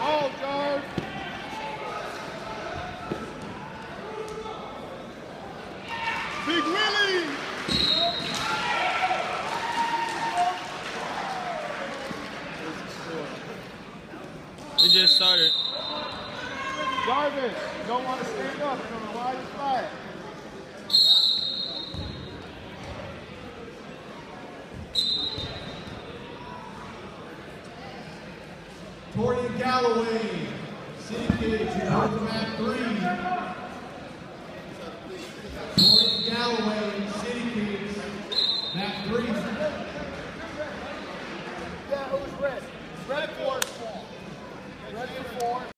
Roll, George. Big just started. Jarvis, you don't want to stand up. Torian Galloway, City heard from Act 3. Torian Galloway, City Kids, Act 3. Yeah, who's red? Red for Red four.